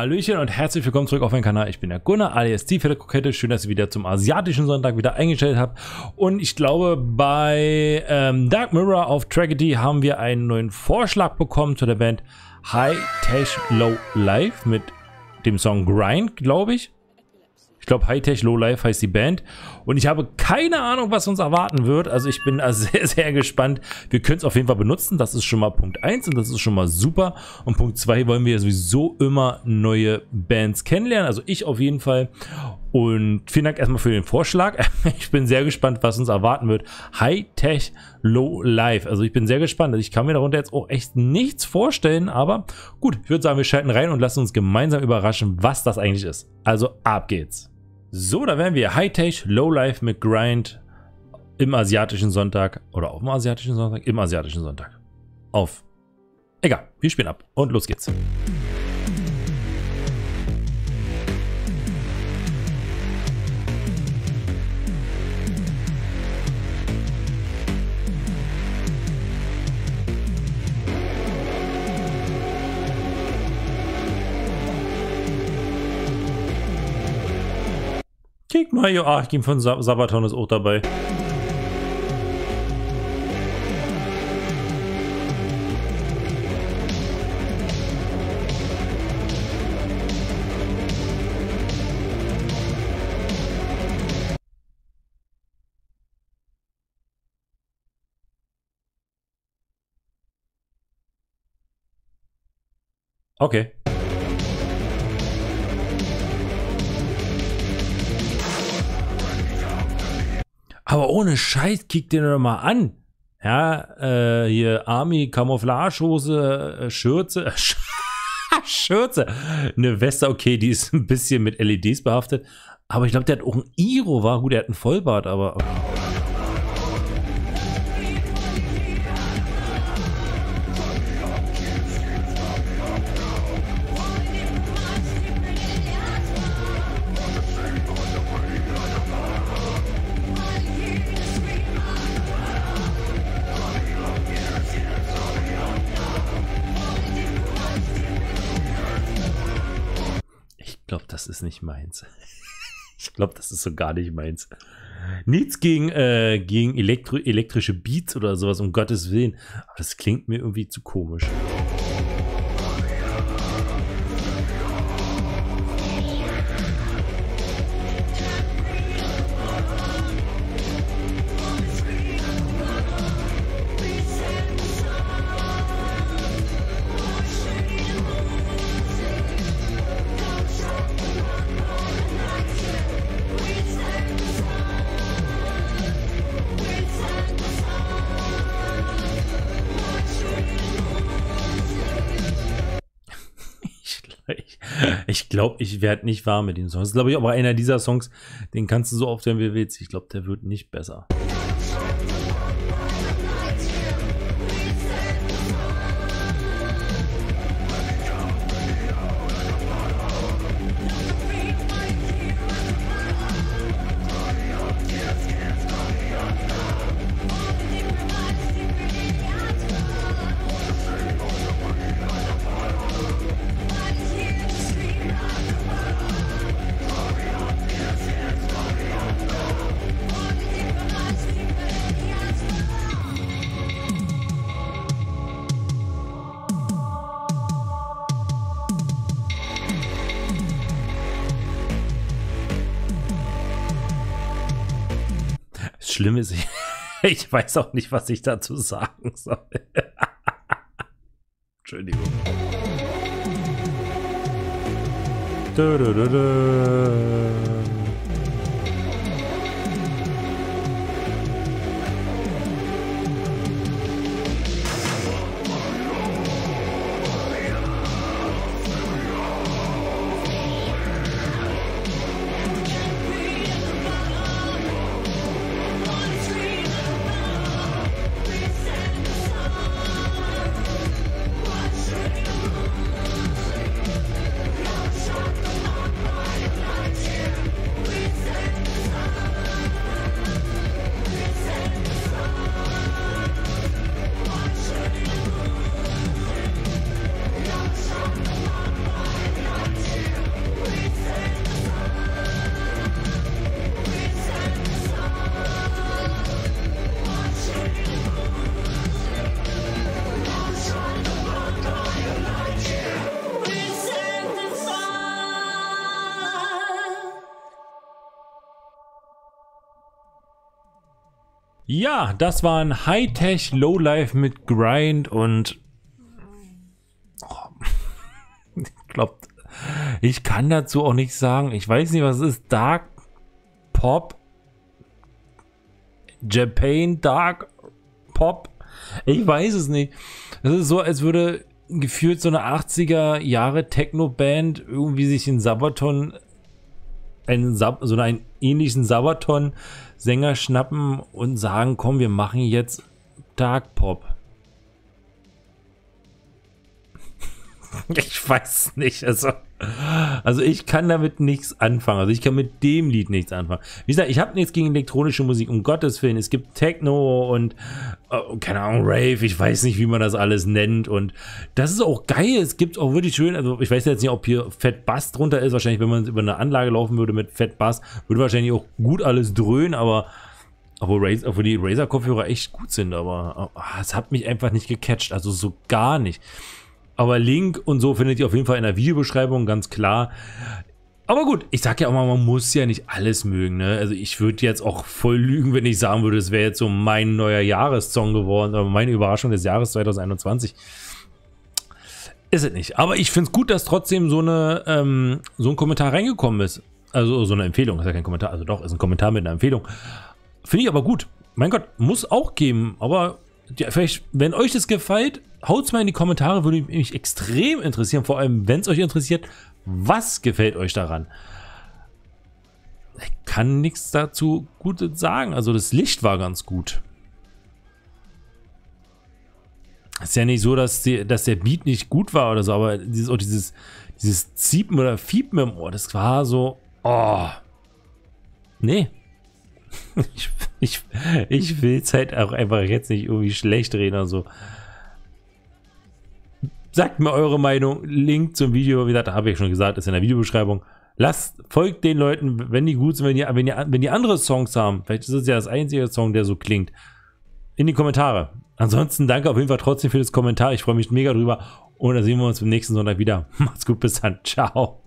Hallöchen und herzlich willkommen zurück auf meinen Kanal. Ich bin der Gunnar alias die Kokette. Schön, dass ihr wieder zum asiatischen Sonntag wieder eingestellt habt. Und ich glaube, bei ähm, Dark Mirror auf Tragedy haben wir einen neuen Vorschlag bekommen zu der Band High Tech Low Life mit dem Song Grind, glaube ich. Ich glaube, Hightech Low Life heißt die Band. Und ich habe keine Ahnung, was uns erwarten wird. Also ich bin sehr, sehr gespannt. Wir können es auf jeden Fall benutzen. Das ist schon mal Punkt 1 und das ist schon mal super. Und Punkt 2 wollen wir sowieso immer neue Bands kennenlernen. Also ich auf jeden Fall. Und vielen Dank erstmal für den Vorschlag. Ich bin sehr gespannt, was uns erwarten wird. High-Tech Low Life. Also ich bin sehr gespannt. Also ich kann mir darunter jetzt auch echt nichts vorstellen. Aber gut, ich würde sagen, wir schalten rein und lassen uns gemeinsam überraschen, was das eigentlich ist. Also ab geht's. So, da wären wir. High-Tech, Low-Life mit Grind im asiatischen Sonntag. Oder auf dem asiatischen Sonntag? Im asiatischen Sonntag. Auf. Egal, wir spielen ab. Und los geht's. Kick mal, Joachim von Sab Sabaton ist auch dabei. Okay. Aber ohne Scheiß, kick den doch mal an. Ja, äh, hier Army, Camouflagehose, äh, Schürze, äh, Schürze. Eine Weste, okay, die ist ein bisschen mit LEDs behaftet. Aber ich glaube, der hat auch ein Iro, war gut, der hat einen Vollbart, aber... glaube, ist nicht meins. ich glaube, das ist so gar nicht meins. Nichts gegen, äh, gegen elektrische Beats oder sowas, um Gottes Willen. Aber das klingt mir irgendwie zu komisch. Ich glaube, ich werde nicht warm mit den Songs. Das ist, glaube ich, aber einer dieser Songs, den kannst du so oft wie du willst. Ich glaube, der wird nicht besser. Schlimm ist, ich, ich weiß auch nicht, was ich dazu sagen soll. Entschuldigung. Da, da, da, Ja, das war ein Hightech Lowlife mit Grind und oh, ich glaube, ich kann dazu auch nichts sagen. Ich weiß nicht, was ist. Dark Pop. Japan Dark Pop. Ich weiß es nicht. Es ist so, als würde gefühlt so eine 80er Jahre Techno-Band irgendwie sich in Sabaton einen Sab so einen ähnlichen Sabaton-Sänger schnappen und sagen, komm, wir machen jetzt Dark Pop. Ich weiß nicht, also also ich kann damit nichts anfangen. Also ich kann mit dem Lied nichts anfangen. Wie gesagt, ich habe nichts gegen elektronische Musik, um Gottes Willen. Es gibt Techno und äh, keine Ahnung, Rave, ich weiß nicht, wie man das alles nennt. Und das ist auch geil. Es gibt auch wirklich schön, also ich weiß jetzt nicht, ob hier Fett Bass drunter ist. Wahrscheinlich, wenn man über eine Anlage laufen würde mit Fett Bass, würde wahrscheinlich auch gut alles dröhnen, aber obwohl, Razer, obwohl die Razer-Kopfhörer echt gut sind, aber oh, es hat mich einfach nicht gecatcht. Also so gar nicht. Aber Link und so findet ihr auf jeden Fall in der Videobeschreibung, ganz klar. Aber gut, ich sag ja auch mal, man muss ja nicht alles mögen. Ne? Also ich würde jetzt auch voll lügen, wenn ich sagen würde, es wäre jetzt so mein neuer Jahressong geworden, oder meine Überraschung des Jahres 2021. Ist es nicht. Aber ich finde es gut, dass trotzdem so, eine, ähm, so ein Kommentar reingekommen ist. Also so eine Empfehlung, ist ja kein Kommentar. Also doch, ist ein Kommentar mit einer Empfehlung. Finde ich aber gut. Mein Gott, muss auch geben. Aber ja, vielleicht, wenn euch das gefällt, haut es mal in die Kommentare, würde mich extrem interessieren. Vor allem, wenn es euch interessiert, was gefällt euch daran? Ich kann nichts dazu Gutes sagen. Also das Licht war ganz gut. ist ja nicht so, dass, die, dass der Beat nicht gut war oder so, aber dieses, oh, dieses, dieses Ziepen oder Fiepen im Ohr, das war so, oh, nee. Ich, ich, ich will es halt auch einfach jetzt nicht irgendwie schlecht reden oder so. Sagt mir eure Meinung. Link zum Video, wie gesagt, habe ich schon gesagt, ist in der Videobeschreibung. Lasst, folgt den Leuten, wenn die gut sind, wenn die, wenn die, wenn die andere Songs haben. Vielleicht ist es ja das einzige Song, der so klingt. In die Kommentare. Ansonsten danke auf jeden Fall trotzdem für das Kommentar. Ich freue mich mega drüber. Und dann sehen wir uns beim nächsten Sonntag wieder. Macht's gut, bis dann. Ciao.